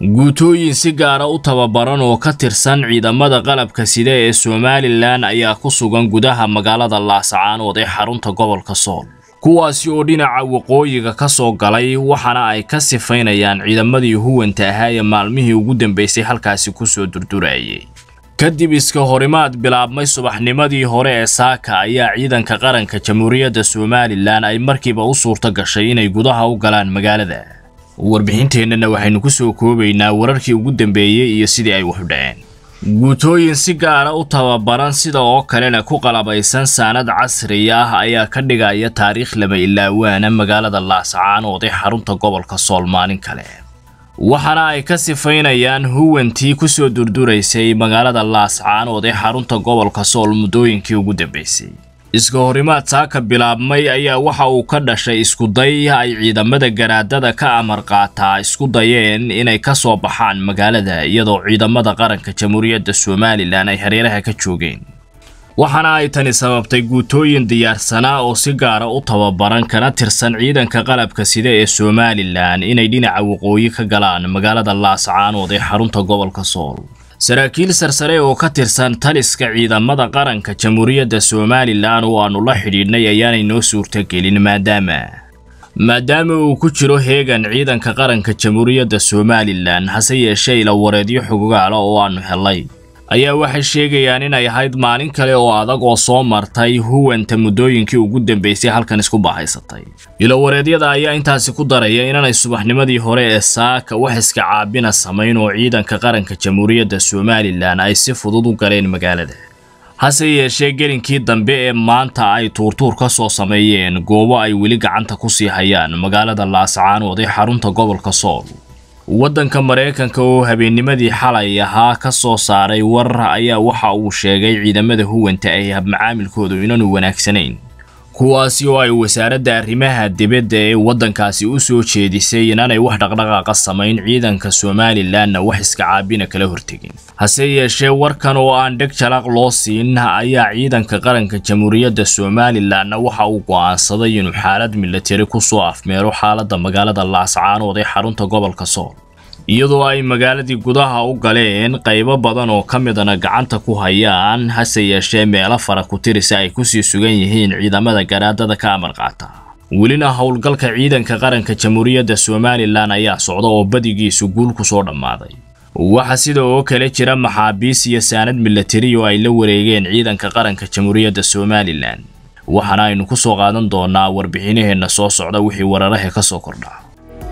guutooyin si gaara u tababaran oo ka tirsan ciidamada qalabka sida ee somalilan ayaa ku sugan gudaha magaalada laascaanood ee xarunta gobolka sool. Kuwaasi oo dhinaca waqooyiga ka soo galay waxaana ay ka sifaynayaan ciidamadii huwanta ahaa ee maalmihii ugu dambeysay halkaasi ku soo durdurayay kadib iska horimaad bilaabmay subaxnimadii hore ee saaka ayaa ciidanka qaranka jamhuuriyadda somalilan ay markiiba u suurto gashay inay gudaha u galaan magaalada warbixinteennana waxaynu ku soo koobaynaa wararkii ugu dambeeyey iyo sidii ay wax u dhaceen. Guutooyin si gaara u tababaran sida oo kalena ku qalabaysan saanad casri ah ayaa ka dhigaya taariikh lama ilaawaana magaalada laascaanood ee xarunta gobolka sool maalin kale. Waxaana ay ka sifaynayaan huwantii ku soo durduraysay magaalada laascaanood ee xarunta gobolka sool muddooyinkii ugu dambeysay iska horimaad saaka bilaabmay ayaa waxa uu ka dhashay iskuday ay ciidamada garaadada ka amar qaataa isku dayeen inay ka soo baxaan magaalada iyadoo ciidamada qaranka jamhuuriyadda somalilan ay hareeraha ka joogeen. Waxaana ay tani sababtay guutooyin diyaarsanaa oo si gaara u tababaran kana tirsan ciidanka qalabka sida ee somalilan inay dhinaca waqooyi ka galaan magaalada laascaanood ee xarunta gobolka sool saraakiil sarsare oo ka tirsan taliska ciidamada qaranka jamhuuriyadda somalilan oo aannu la xidhiidhnay ayaanay noo suurtagelin maadaama. Maadaama uu ku jiro heegan ciidanka qaranka jamhuuriyadda somalilan hase yeeshee ila wareedyo xogogaala oo aannu helay ayaa waxay sheegayaan inay ahayd maalin kale oo adag oo soo martay huwanta muddooyinkii ugu dambeysay halkan isku baahaysatay ilowareedyada ayaa intaasi ku daraya inanay subaxnimadii hore ee saaka wax iska caabina samayn oo ciidanka qaranka jamhuuriyadda somalilan ay si fudud u galeen magaalada. Hase yeeshee gelinkii dambe ee maanta ay tuurtuur ka soo sameeyeen goobo ay weli gacanta ku sii hayaan magaalada laascaanood ee xarunta gobolka sool waddanka maraykanka oo habeennimadii xalay ahaa ka soo saaray warar ayaa waxa uu sheegay ciidamada huwanta ay habmacaamilkoodu inaanu wanaagsanayn. Kuwaasi oo ay wasaaradda arrimaha dibadda ee waddankaasi u soo jeedisay inaanay wax dhaqdhaqaaqa samayn ciidanka somalilanna wax iska caabina kala hortegin. Hase yeeshee warkan oo aan dheg jalaq loo siin ayaa ciidanka qaranka jamhuuriyadda somalilanna waxa uu go'aansaday inuu xaalad milatari ku soo afmeero xaaladda magaalada laascaanood ee xarunta gobolka sool iyadoo ay magaaladii gudaha u galeen qaybo badan oo ka midana gacanta ku hayaan hase yeeshee meelo fara ku tirisa ay ku sii sugan yihiin ciidamada garaadada ka amar qaata. Welina howlgalka ciidanka qaranka jamhuuriyadda somalilan ayaa socda oo badigiisu guul ku soo dhammaaday. Waxaa sida oo kale jira maxaabiis iyo saanad milatari oo ay la wareegeen ciidanka qaranka jamhuuriyadda somalilan waxaana aynu ku soo qaadan doonaa warbixinaheenna soo socda wixii wararahe ka soo kordha